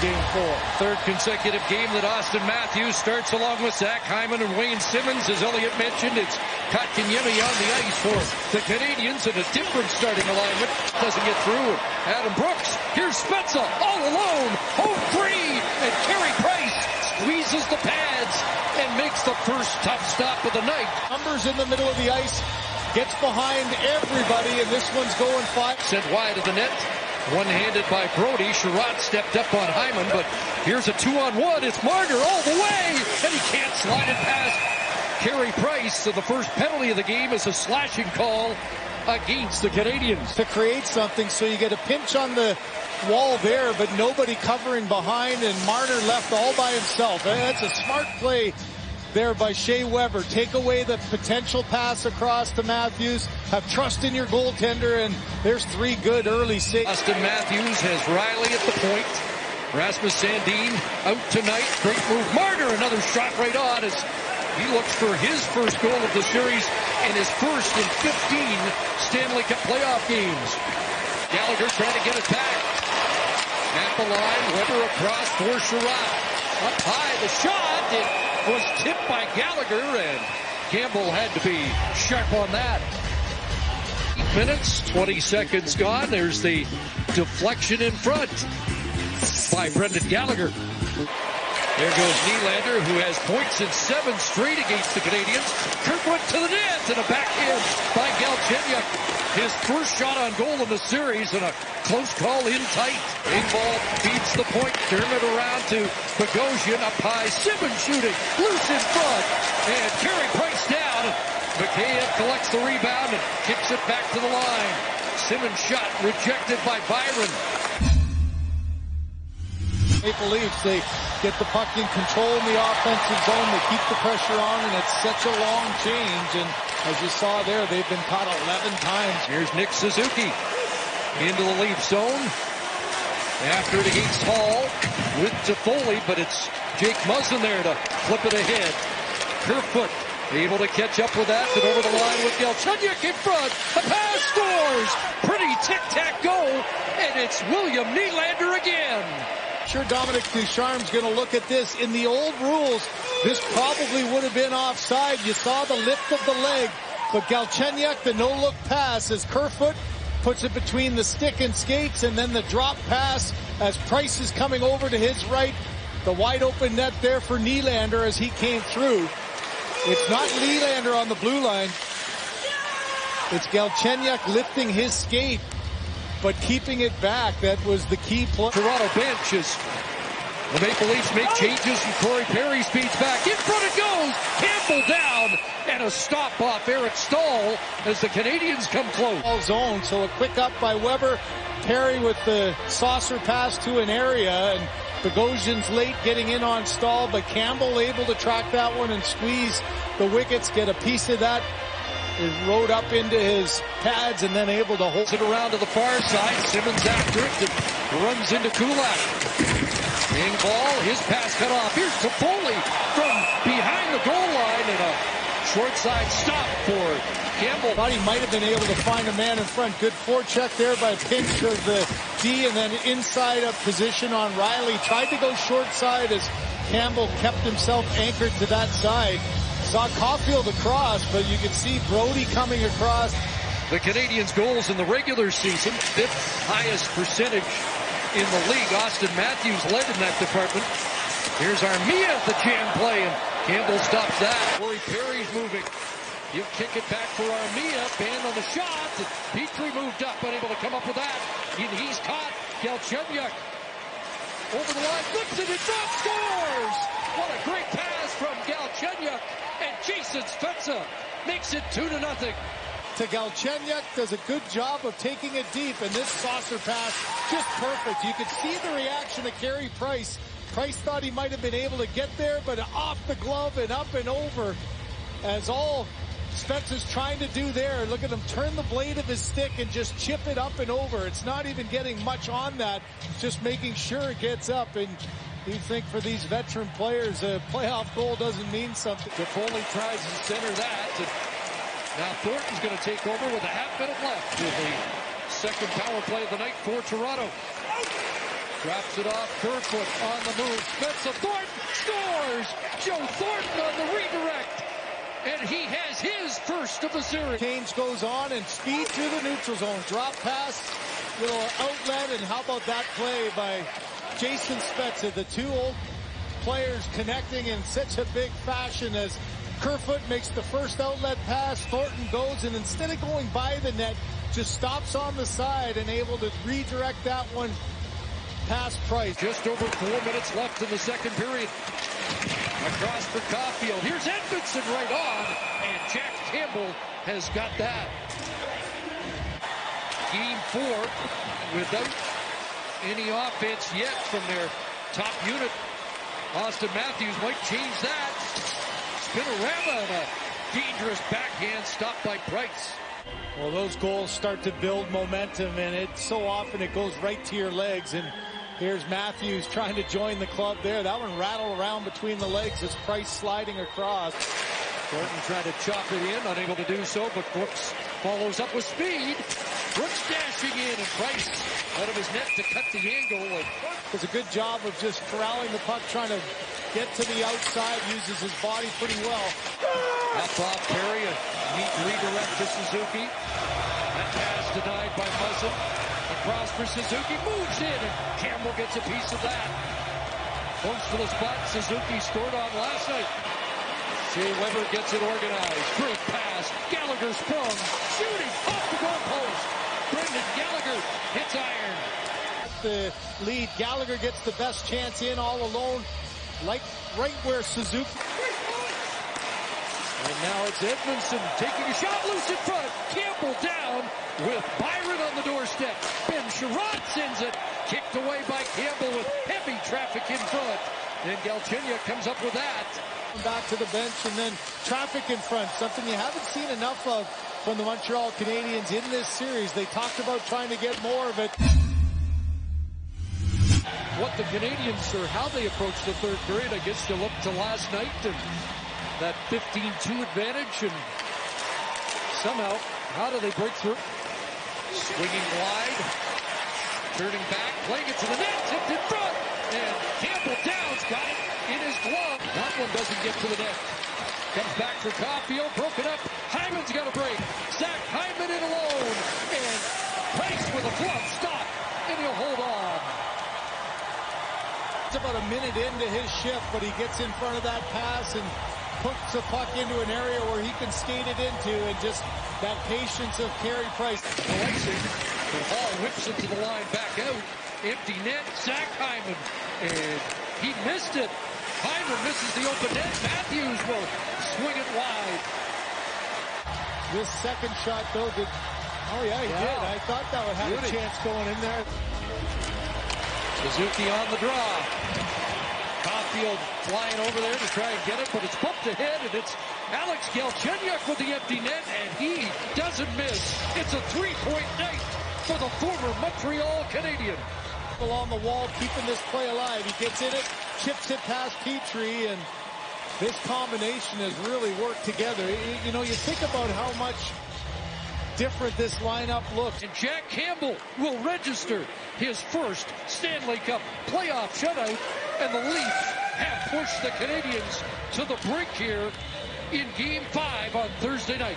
game four. Third consecutive game that Auston Matthews starts along with Zach Hyman and Wayne Simmonds. As Elliot mentioned, it's Kotkaniemi on the ice for the Canadiens in a different starting alignment. Doesn't get through. Adam Brooks. Here's Spezza all alone. Home free. And Carey Price squeezes the pads and makes the first tough stop of the night. Numbers in the middle of the ice. Gets behind everybody, and this one's going five. Sent wide of the net. One-handed by Brodie. Chiarot stepped up on Hyman, but here's a two-on-one. It's Marner all the way, and he can't slide it past Carey Price. So the first penalty of the game is a slashing call against the Canadiens. To create something, so you get a pinch on the wall there, but nobody covering behind, and Marner left all by himself. That's a smart play there by Shea Weber. Take away the potential pass across to Matthews. Have trust in your goaltender, and there's three good early saves. Auston Matthews has Rielly at the point. Rasmus Sandin out tonight. Great move. Marner, another shot right on as he looks for his first goal of the series and his first in 15 Stanley Cup playoff games. Gallagher trying to get it back. At the line, Weber across for Chiarot. Up high, the shot. Was tipped by Gallagher, and Campbell had to be sharp on that. Minutes, 20 seconds gone. There's the deflection in front by Brendan Gallagher. There goes Nylander, who has points in seven straight against the Canadiens. Kirkwood to the net and a backhand by Galchenyuk. His first shot on goal in the series and a close call in tight. Engvall beats the point, it around to Bogosian up high. Simmonds shooting, loose in front, and Carey Price down. Mikheyev collects the rebound and kicks it back to the line. Simmonds shot rejected by Byron. Maple Leafs, they get the puck in control in the offensive zone. They keep the pressure on, and it's such a long change. And as you saw there, they've been caught 11 times. Here's Nick Suzuki into the Leaf zone. After it against Hall with Toffoli, but it's Jake Muzzin there to flip it ahead. Kerfoot able to catch up with that, and over the line with Galchenyuk in front. A pass scores! Pretty tic-tac-go, and it's William Nylander again sure Dominique Ducharme's going to look at this. In the old rules, this probably would have been offside. You saw the lift of the leg, but Galchenyuk, the no-look pass as Kerfoot puts it between the stick and skates, and then the drop pass as Price is coming over to his right. The wide open net there for Nylander as he came through. It's not Nylander on the blue line. It's Galchenyuk lifting his skate but keeping it back, that was the key play. Toronto bench is the Maple Leafs make changes and Corey Perry speeds back. In front it goes. Campbell down and a stop off Eric Staal as the Canadiens come close. All zone, so a quick up by Weber. Perry with the saucer pass to an area and Bogosian's late getting in on Staal, but Campbell able to track that one and squeeze the wickets, get a piece of that is rode up into his pads and then able to hold it around to the far side. Simmonds after it runs into Kulak. In ball, his pass cut off. Here's Toffoli from behind the goal line and a short side stop for Campbell. Thought he might have been able to find a man in front. Good forecheck there by a pinch of the D and then inside up position on Rielly. Tried to go short side as Campbell kept himself anchored to that side. Saw Caufield across, but you can see Brodie coming across. The Canadiens' goals in the regular season, fifth highest percentage in the league. Auston Matthews led in that department. Here's Armia at the jam play, and Campbell stops that. Corey Perry's moving. You kick it back for Armia. Band on the shot. Petry moved up, unable to come up with that. And he's caught. Galchenyuk over the line, flips it, drop scores! What a great pass from Galchenyuk. And Jason Spezza makes it two to nothing. To Galchenyuk does a good job of taking it deep, and this saucer pass just perfect. You could see the reaction of Carey Price. Price thought he might have been able to get there, but off the glove and up and over. As all Spencer's trying to do there, look at him turn the blade of his stick and just chip it up and over. It's not even getting much on that, just making sure it gets up. And you think for these veteran players, a playoff goal doesn't mean something. Toffoli tries to center that. And now Thornton's going to take over with a half minute left with the second power play of the night for Toronto. Drops it off. Kerfoot on the move. Spezza Thornton scores. Joe Thornton on the redirect. And he has his first of the series. Canes goes on and speed through the neutral zone. Drop pass, little outlet, and how about that play by Jason Spezza, the two old players connecting in such a big fashion as Kerfoot makes the first outlet pass. Thornton goes and instead of going by the net, just stops on the side and able to redirect that one past Price. Just over four minutes left in the second period. Across for Caufield. Here's Edmundson right on. And Jack Campbell has got that. Game four without any offense yet from their top unit. Auston Matthews might change that. Spinorama and a dangerous backhand stopped by Price. Well, those goals start to build momentum, and it so often it goes right to your legs. And here's Matthews trying to join the club there. That one rattled around between the legs as Price sliding across. Thornton tried to chop it in, unable to do so, but Brooks follows up with speed. Brooks dashing in, and Price out of his net to cut the angle. And does a good job of just corralling the puck, trying to get to the outside, uses his body pretty well. Up off Perry, a neat redirect to Suzuki. That pass denied by Muzzin. Across for Suzuki, moves in, and Campbell gets a piece of that. Close to the spot Suzuki scored on last night. Shea Weber gets it organized. Great pass. Gallagher sprung. Shooting off the goalpost. Brendan Gallagher hits iron. The lead. Gallagher gets the best chance in all alone. Like right where Suzuki. And now it's Edmundson taking a shot loose in front. Campbell down with Byron on the doorstep. Ben Chiarot sends it. Kicked away by Campbell with heavy traffic in front. Then Galchenyuk comes up with that. Back to the bench and then traffic in front. Something you haven't seen enough of from the Montreal Canadiens in this series. They talked about trying to get more of it. What the Canadiens or how they approach the third period, I guess you look to last night and that 15-2 advantage and somehow, how do they break through? Swinging wide, turning back, playing it to the net, tipped in front, and Campbell Downs got it in his glove. That one doesn't get to the net. Comes back for Caufield, broken up. Hyman's got a break. Zach Hyman in alone, and Price with a glove stop, and he'll hold on. It's about a minute into his shift, but he gets in front of that pass and puts the puck into an area where he can skate it into and just that patience of Carey Price. Racing, the ball whips it to the line back out. Empty net, Zach Hyman, and he missed it. Hyman misses the open net. Matthews will swing it wide. This second shot, though, did... Oh, yeah, he yeah. did. I thought that would have Beauty. a chance going in there. Suzuki on the draw. Caufield flying over there to try and get it, but it's bumped ahead, and it's Alex Galchenyuk with the empty net, and he doesn't miss. It's a three-point night for the former Montreal Canadien. Along the wall, keeping this play alive. He gets in it, chips it past Petry, and this combination has really worked together. You know, you think about how much different this lineup looks. And Jack Campbell will register his first Stanley Cup playoff shutout, and the Leafs have pushed the Canadiens to the brink here in Game 5 on Thursday night.